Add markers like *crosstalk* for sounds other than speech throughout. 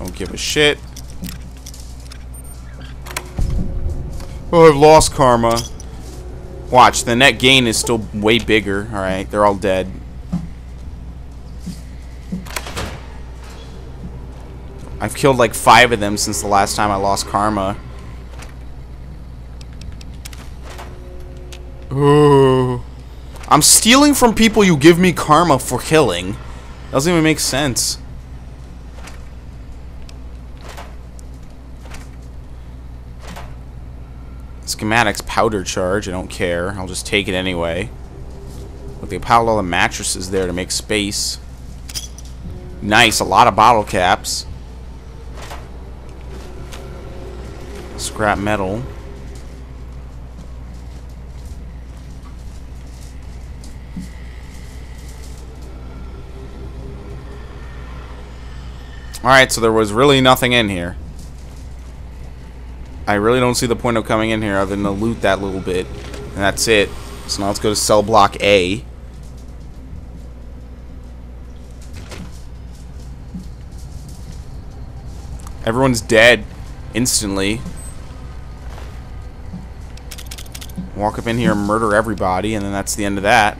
Don't give a shit. Oh, I've lost karma. Watch, the net gain is still way bigger. Alright, they're all dead. I've killed like five of them since the last time I lost karma. Oh. I'm stealing from people you give me karma for killing. Doesn't even make sense. Schematics powder charge. I don't care. I'll just take it anyway. They piled all the mattresses there to make space. Nice. A lot of bottle caps. Scrap metal. Alright, so there was really nothing in here. I really don't see the point of coming in here other than to loot that little bit. And that's it. So now let's go to cell block A. Everyone's dead instantly. Walk up in here and murder everybody, and then that's the end of that.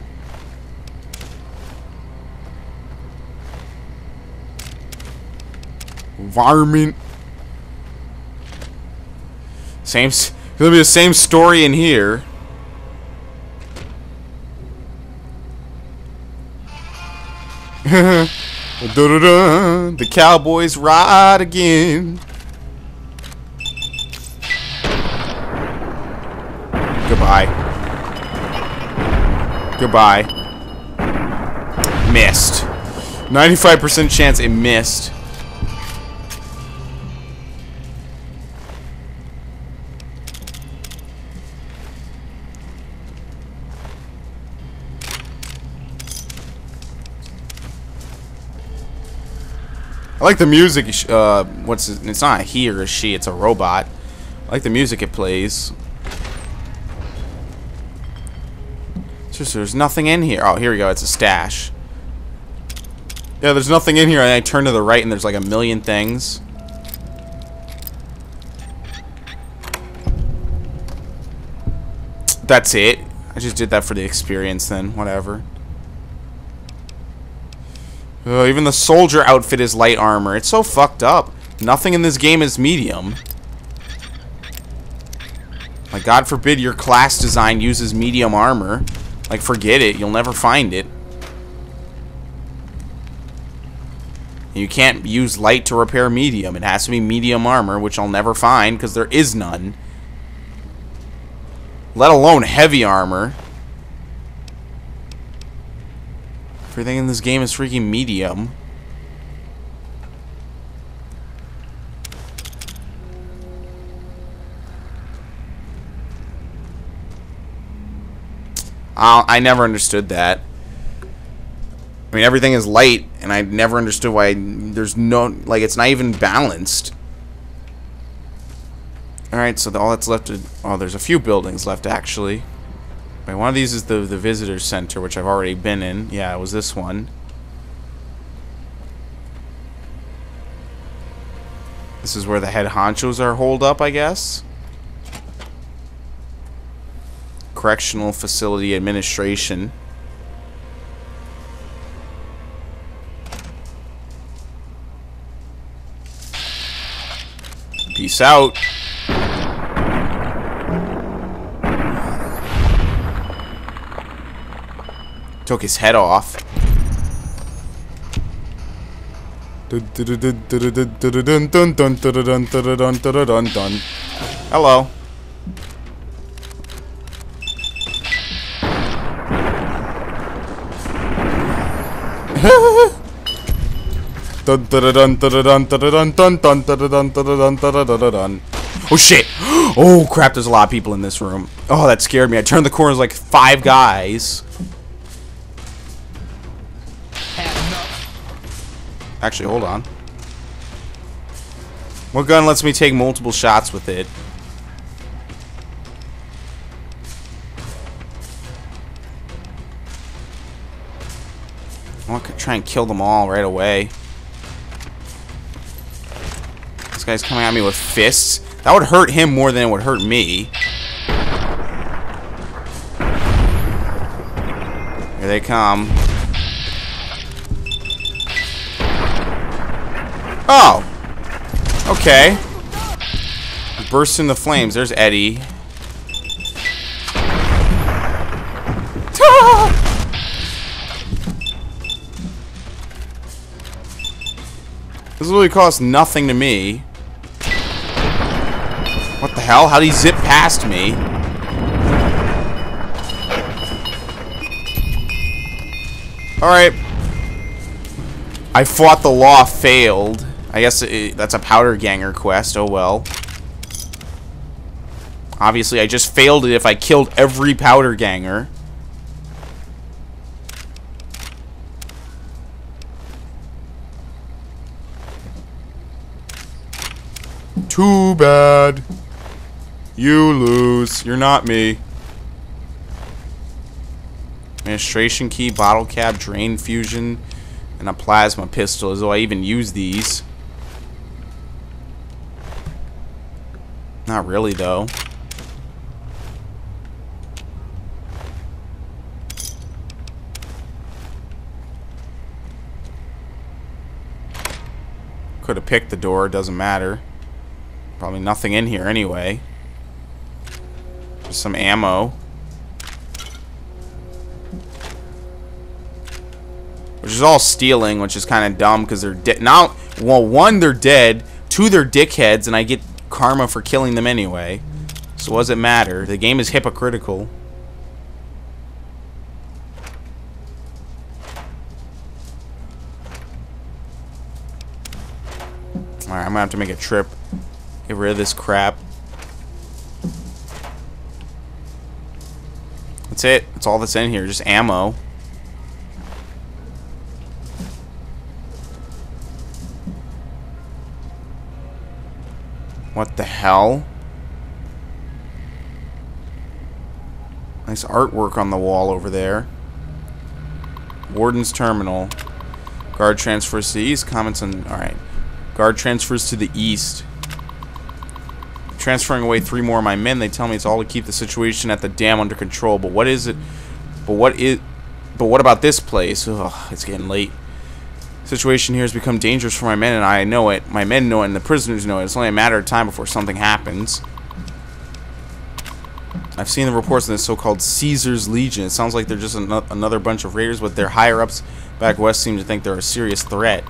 Varmint. Same. Gonna be the same story in here. da -da -da. The Cowboys ride again. Goodbye. Goodbye. Missed. 95% chance it missed. I like the music. Uh, what's it? It's not a he or a she. It's a robot. I like the music it plays. Just there's nothing in here. Oh, here we go. It's a stash. Yeah, there's nothing in here, and I turn to the right, and there's like a million things. That's it. I just did that for the experience then. Whatever. Uh, even the soldier outfit is light armor. It's so fucked up. Nothing in this game is medium. Like, God forbid your class design uses medium armor. Like, forget it. You'll never find it. You can't use light to repair medium. It has to be medium armor, which I'll never find because there is none. Let alone heavy armor. Everything in this game is freaking medium. I never understood that. I mean, everything is light, and I never understood why there's no... Like, it's not even balanced. Alright, so all that's left... Oh, there's a few buildings left, actually. Wait, one of these is the, the visitor center, which I've already been in. Yeah, it was this one. This is where the head honchos are holed up, I guess. Correctional Facility Administration. Peace out. Took his head off. Hello. *laughs* Oh shit! Oh crap, there's a lot of people in this room. Oh, that scared me. I turned the corner, there's like five guys. Actually, hold on. What gun lets me take multiple shots with it? I want to try and kill them all right away. This guy's coming at me with fists. That would hurt him more than it would hurt me. Here they come. Oh! Okay. Burst in the flames. There's Eddie. *laughs* This literally costs nothing to me. What the hell? How'd he zip past me? Alright. I fought the law, failed. I guess it, that's a powder ganger quest. Oh well. Obviously, I just failed it if I killed every powder ganger. Too bad. You lose. You're not me. Administration key, bottle cap, drain fusion, and a plasma pistol. As though I even use these. Not really, though. Could have picked the door, doesn't matter. Probably nothing in here anyway. Just some ammo. Which is all stealing, which is kind of dumb because they're dead. Now, well, one, they're dead. Two, they're dickheads, and I get karma for killing them anyway. So what does it matter? The game is hypocritical. Alright, I'm gonna have to make a trip. Get rid of this crap. That's it. That's all that's in here. Just ammo. What the hell? Nice artwork on the wall over there. Warden's Terminal. Guard transfers to the east. Comments on... Alright. Guard transfers to the east. Transferring away three more of my men. They tell me it's all to keep the situation at the dam under control. But what is it? But what is... But what about this place? Ugh, it's getting late. Situation here has become dangerous for my men, and I know it. My men know it, and the prisoners know it. It's only a matter of time before something happens. I've seen the reports of this so-called Caesar's Legion. It sounds like they're just an another bunch of raiders, but their higher-ups back west seem to think they're a serious threat.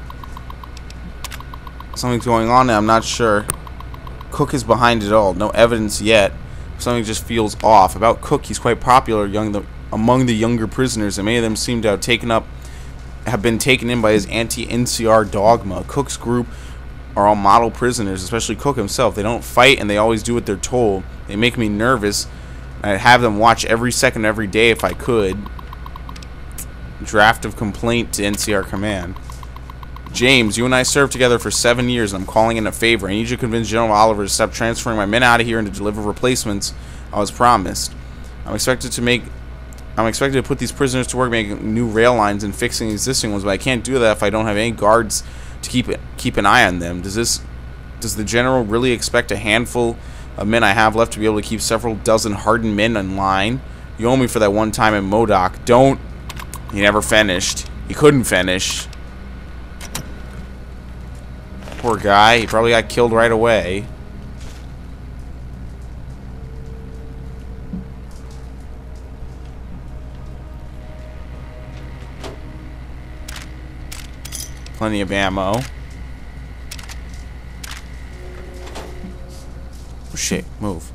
Something's going on now, I'm not sure. Cook is behind it all. No evidence yet. Something just feels off. About Cook, he's quite popular young the, among the younger prisoners, and many of them seem to have taken up have been taken in by his anti-NCR dogma. Cook's group are all model prisoners, especially Cook himself. They don't fight and they always do what they're told. They make me nervous. I'd have them watch every second every day if I could. Draft of complaint to NCR command. James, you and I served together for seven years, and I'm calling in a favor. I need you to convince General Oliver to stop transferring my men out of here and to deliver replacements I was promised. I'm expected to make I'm expected to put these prisoners to work making new rail lines and fixing existing ones, but I can't do that if I don't have any guards to keep it, keep an eye on them. Does this does the general really expect a handful of men I have left to be able to keep several dozen hardened men in line? You owe me for that one time in Modoc. Don't. He never finished. He couldn't finish. Poor guy. He probably got killed right away. Plenty of ammo. Oh shit, move.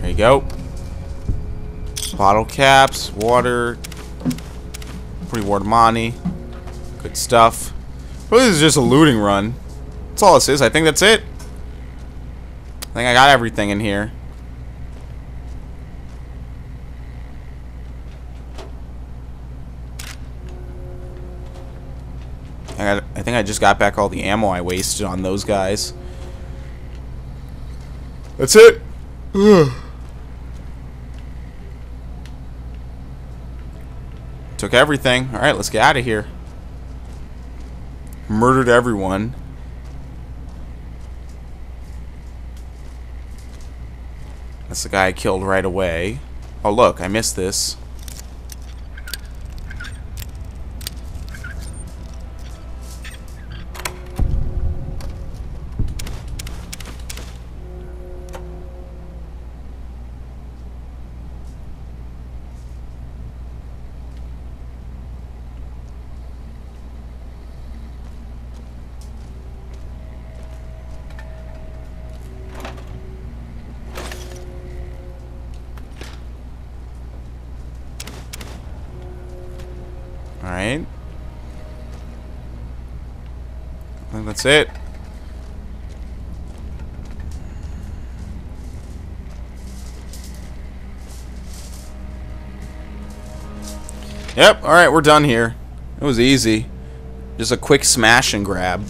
There you go. Bottle caps, water, reward money, good stuff. Well, this is just a looting run. That's all this is. I think that's it. I think I got everything in here. I, got, I think I just got back all the ammo I wasted on those guys. That's it. Took everything. Alright, let's get out of here. Murdered everyone. That's the guy I killed right away. Oh, look, I missed this. Alright. I think that's it. Yep, alright, we're done here. It was easy. Just a quick smash and grab.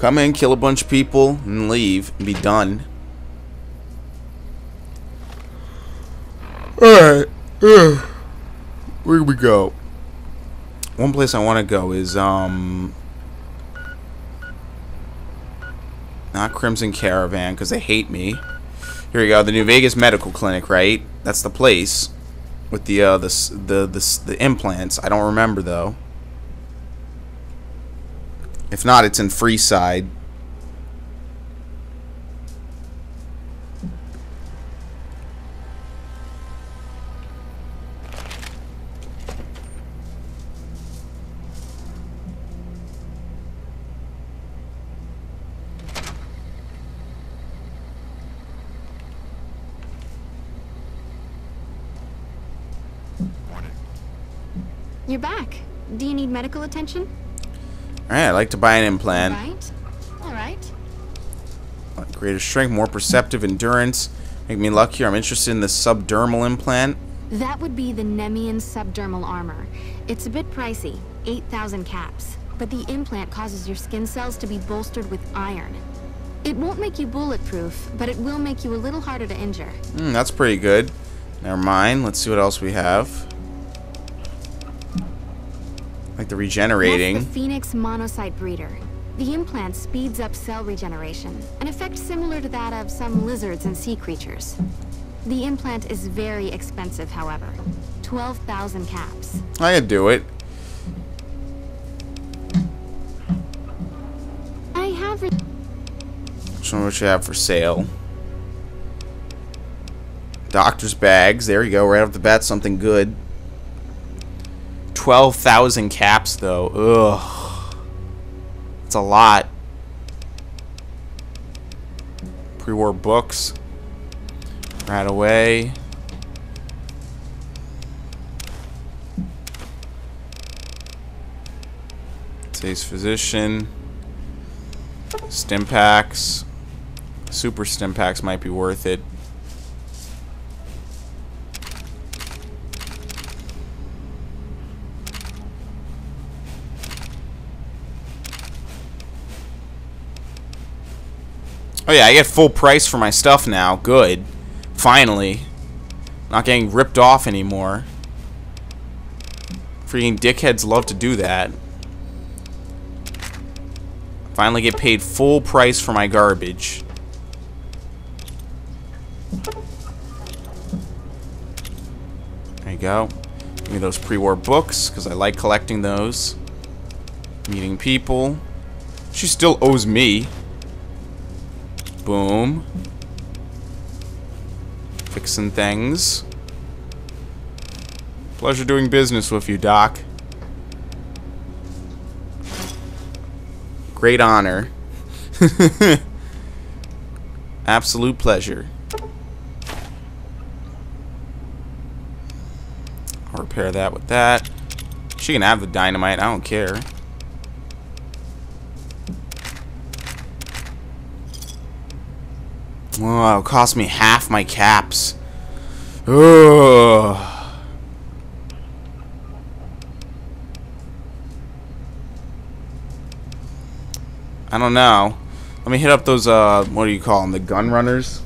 Come in, kill a bunch of people, and leave, and be done. Alright. Where we go? One place I want to go is, um... Not Crimson Caravan, because they hate me. Here we go, the New Vegas Medical Clinic, right? That's the place. With the, uh, the, the, the, the implants. I don't remember, though. If not, it's in Freeside. You're back. Do you need medical attention? Alright, I'd like to buy an implant. Right. All right. Greater strength, more perceptive endurance. Make me luckier. I'm interested in the subdermal implant. That would be the Nemean subdermal armor. It's a bit pricey, 8,000 caps. But the implant causes your skin cells to be bolstered with iron. It won't make you bulletproof, but it will make you a little harder to injure. Hmm, that's pretty good. Never mind. Let's see what else we have. Like the regenerating. That's the Phoenix monocyte breeder. The implant speeds up cell regeneration, an effect similar to that of some lizards and sea creatures. The implant is very expensive, however. 12,000 caps. I could do it. I have... Me what you have for sale. Doctor's bags. There you go. Right off the bat, something good. 12,000 caps, though. Ugh. It's a lot. Pre-war books. Right away. Today's physician. Stimpaks. Super stimpaks might be worth it. Oh yeah, I get full price for my stuff now. Good. Finally. Not getting ripped off anymore. Freaking dickheads love to do that. Finally get paid full price for my garbage. There you go. Give me those pre-war books, because I like collecting those. Meeting people. She still owes me. Boom. Fixing things. Pleasure doing business with you, Doc. Great honor. *laughs* Absolute pleasure. I'll repair that with that. She can have the dynamite, I don't care. Oh, it'll cost me half my caps. Ugh. I don't know. Let me hit up those, uh, what do you call them? The gun runners?